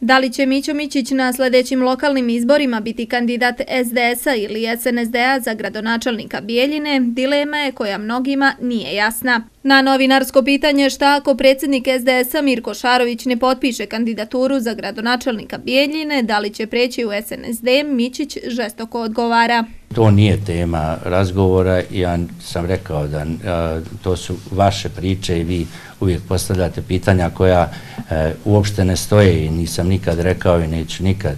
Da li će Mićo Mićić na sljedećim lokalnim izborima biti kandidat SDS-a ili SNSD-a za gradonačelnika Bijeljine, dilema je koja mnogima nije jasna. Na novinarsko pitanje šta ako predsjednik SDS-a Mirko Šarović ne potpiše kandidaturu za gradonačelnika Bijeljine, da li će preći u SNSD, Mićić žestoko odgovara. To nije tema razgovora, ja sam rekao da to su vaše priče i vi uvijek postavljate pitanja koja e, uopšte ne stoje i nisam nikad rekao i neću nikad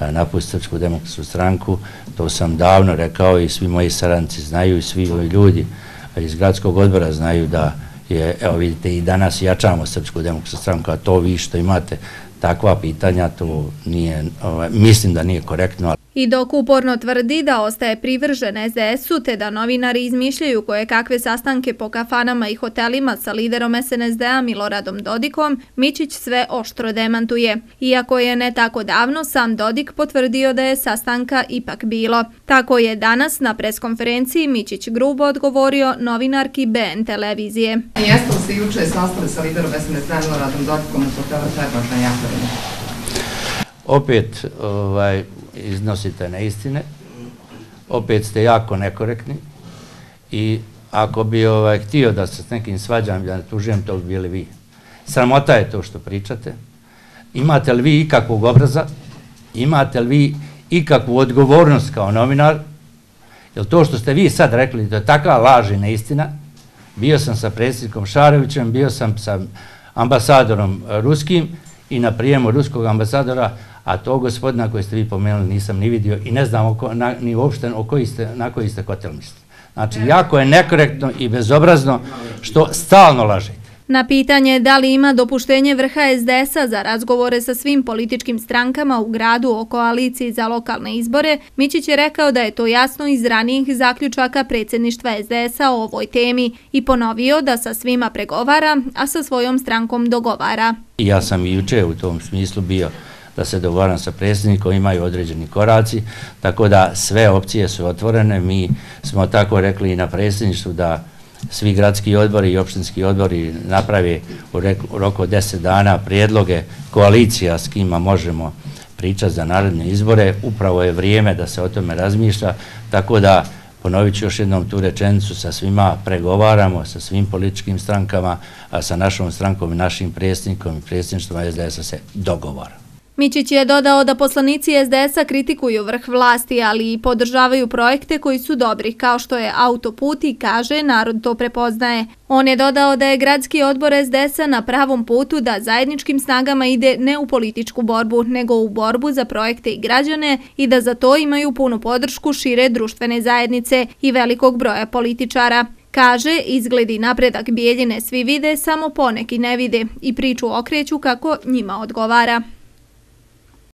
e, napustiti Srpsku demokratsku stranku. To sam davno rekao i svi moji saranci znaju i svi ovi ljudi iz gradskog odbora znaju da je, evo vidite, i danas jačamo Srpsku demokratsku stranku, a to vi što imate takva pitanja, to nije, ovaj, mislim da nije korektno. I dok uporno tvrdi da ostaje privržen SDS-u te da novinari izmišljaju koje kakve sastanke po kafanama i hotelima sa liderom SNSD-a Miloradom Dodikom, Mičić sve oštro demantuje. Iako je ne tako davno, sam Dodik potvrdio da je sastanka ipak bilo. Tako je danas na preskonferenciji Mičić grubo odgovorio novinarki BN televizije. Jeste li se juče sastali sa liderom SNSD-a Miloradom Dodikom u hotelu Terbaš na Jakovini? Opet, ovaj, iznosite neistine, opet ste jako nekorektni i ako bi ovaj, htio da se s nekim svađam, da ne tužujem, to bi bili vi. Sramota je to što pričate. Imate li vi ikakvog obraza? Imate li vi ikakvu odgovornost kao novinar? Jer to što ste vi sad rekli, to je takva laž i neistina. Bio sam sa predsjednikom Šarevićem, bio sam sa ambasadorom ruskim i na prijemu ruskog ambasadora, a to gospodina koje ste vi pomenuli nisam ni vidio i ne znam oko, na, ni uopšte o koji ste, na koji ste hotel mislili. Znači, jako je nekorektno i bezobrazno što stalno lažete. Na pitanje da li ima dopuštenje vrha SDS-a za razgovore sa svim političkim strankama u gradu o koaliciji za lokalne izbore, Mićić je rekao da je to jasno iz ranijih zaključaka predsjedništva SDS-a o ovoj temi i ponovio da sa svima pregovara, a sa svojom strankom dogovara. Ja sam i juče u tom smislu bio da se dogovaram sa predsjednikom, imaju određeni koraci, tako da sve opcije su otvorene. Mi smo tako rekli i na predsjedništvu da svi gradski odbori i opštinski odbori napravi u roku 10 dana prijedloge koalicija s kima možemo pričati za narodne izbore. Upravo je vrijeme da se o tome razmišlja, tako da ponovit ću još jednom tu rečenicu, sa svima pregovaramo, sa svim političkim strankama, a sa našom strankom i našim predsjednikom i predsjedništvom SDS-a se dogovaramo. Mićić je dodao da poslanici SDS-a kritikuju vrh vlasti, ali i podržavaju projekte koji su dobri, kao što je autoput i kaže narod to prepoznaje. On je dodao da je gradski odbor SDS-a na pravom putu da zajedničkim snagama ide ne u političku borbu, nego u borbu za projekte i građane i da za to imaju punu podršku šire društvene zajednice i velikog broja političara. Kaže, izgledi napredak Bijeljine svi vide, samo poneki ne vide i priču okreću kako njima odgovara.